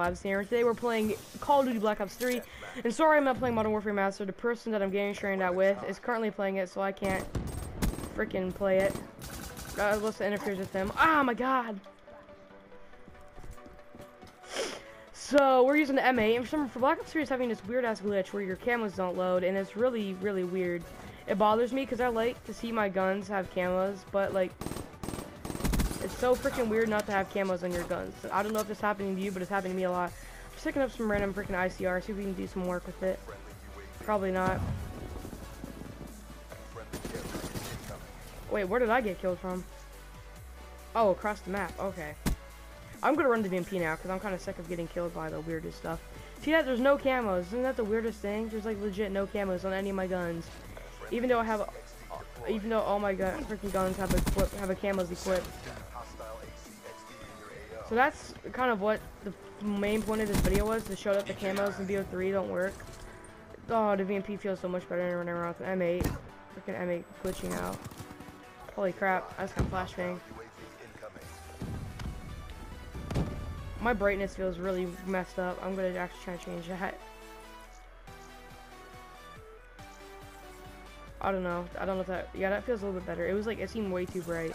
vibes here. Today we're playing Call of Duty Black Ops 3. And sorry I'm not playing Modern Warfare Remaster. The person that I'm getting trained out with is currently playing it, so I can't freaking play it. Uh, unless it interferes with him. Ah, my god! So, we're using the M8, and for, for Black Ops 3 is having this weird-ass glitch where your camos don't load, and it's really, really weird. It bothers me, because I like to see my guns have camos, but, like, it's so freaking weird not to have camos on your guns. I don't know if this is happening to you, but it's happening to me a lot. I'm just picking up some random freaking ICR, see if we can do some work with it. Probably not. Wait, where did I get killed from? Oh, across the map. Okay. I'm gonna run the VMP now because I'm kind of sick of getting killed by the weirdest stuff. See that? There's no camos. Isn't that the weirdest thing? There's like legit no camos on any of my guns. Even though I have, even though all my gun, freaking guns have a have a camos equipped. So that's kind of what the main point of this video was, to show that the camos in BO3 don't work. Oh, the VMP feels so much better than running around with an M8. Freaking M8 glitching out. Holy crap, I just got flashbang. My brightness feels really messed up. I'm gonna actually try to change that. I don't know. I don't know if that, yeah, that feels a little bit better. It was like, it seemed way too bright.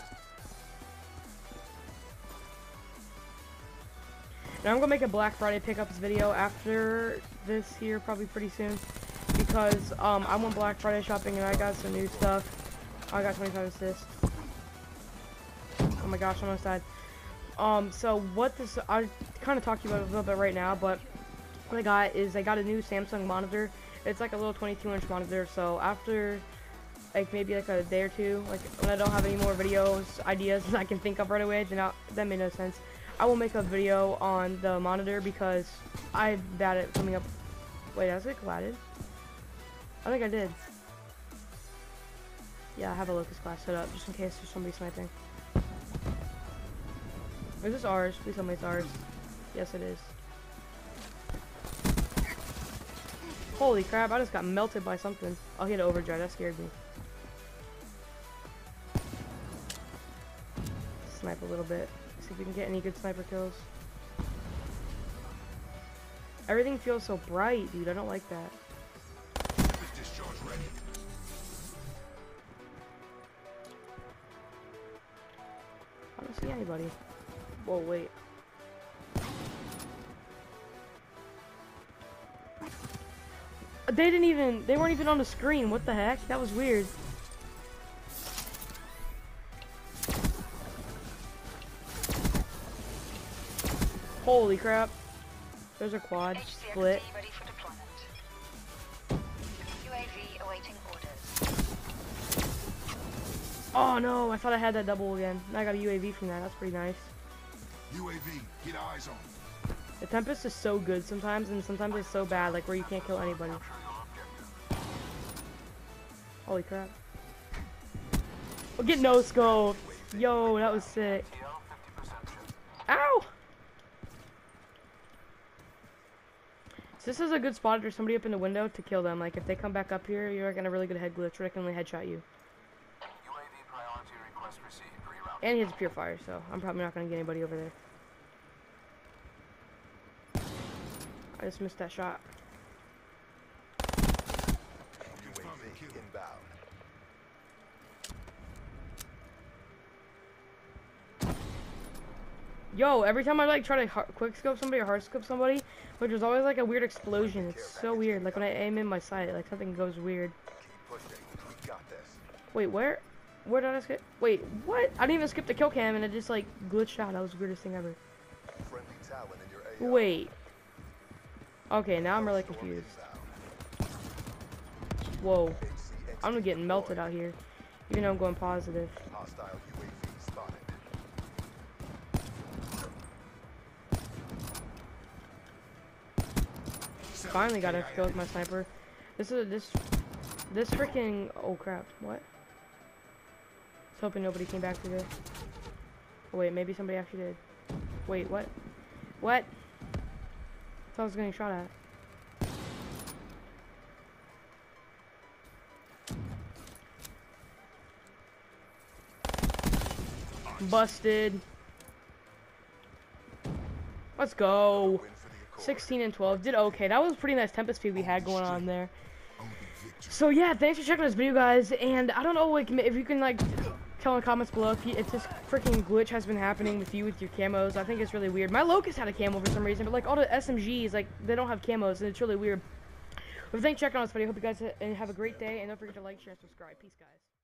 Now I'm gonna make a Black Friday pickups video after this here, probably pretty soon, because um, I went Black Friday shopping and I got some new stuff. I got 25 assists. Oh my gosh, I almost died. Um, so what this, I kind of talked about a little bit right now, but what I got is I got a new Samsung monitor. It's like a little 22 inch monitor, so after like maybe like a day or two, like when I don't have any more videos, ideas I can think of right away, then I'll, that made no sense. I will make a video on the monitor because I'm at coming up. Wait, has it collided? I think I did. Yeah, I have a Locus class set up just in case there's somebody sniping. Is this ours? Please tell me it's ours. Yes, it is. Holy crap, I just got melted by something. Oh, I'll hit overdrive, that scared me. Snipe a little bit. See if we can get any good sniper kills. Everything feels so bright, dude. I don't like that. I don't see anybody. Whoa, wait. They didn't even, they weren't even on the screen. What the heck? That was weird. Holy crap. There's a quad split. Oh no, I thought I had that double again. I got a UAV from that. That's pretty nice. UAV, get eyes on. The Tempest is so good sometimes, and sometimes it's so bad, like where you can't kill anybody. Holy crap. Oh, get no scope. Yo, that was sick. Ow! So this is a good spot for somebody up in the window to kill them. Like if they come back up here, you're like in a really good head glitch where I can only headshot you. And he has a Purifier, so I'm probably not gonna get anybody over there. I just missed that shot. Yo, every time I like try to quick scope somebody or hard scope somebody, but there's always like a weird explosion. It's so weird. Like when I aim in my sight, like something goes weird. Wait, where? Where did I skip? Wait, what? I didn't even skip the kill cam and it just like glitched out. That was the weirdest thing ever. Wait. Okay, now I'm really confused. Whoa. I'm getting melted out here. Even though I'm going positive. Finally got kill with my sniper. This is this this freaking oh crap. What? was hoping nobody came back today. Oh wait, maybe somebody actually did. Wait, what? What? I thought I was getting shot at. Busted. Let's go. 16 and 12. Did okay. That was a pretty nice Tempest feed we had going on there. So yeah, thanks for checking this video, guys. And I don't know, like, if you can, like, tell in the comments below if, you, if this freaking glitch has been happening with you with your camos. I think it's really weird. My Locus had a camo for some reason, but, like, all the SMGs, like, they don't have camos, and it's really weird. But thanks for checking out this video. Hope you guys have a great day, and don't forget to like, share, and subscribe. Peace, guys.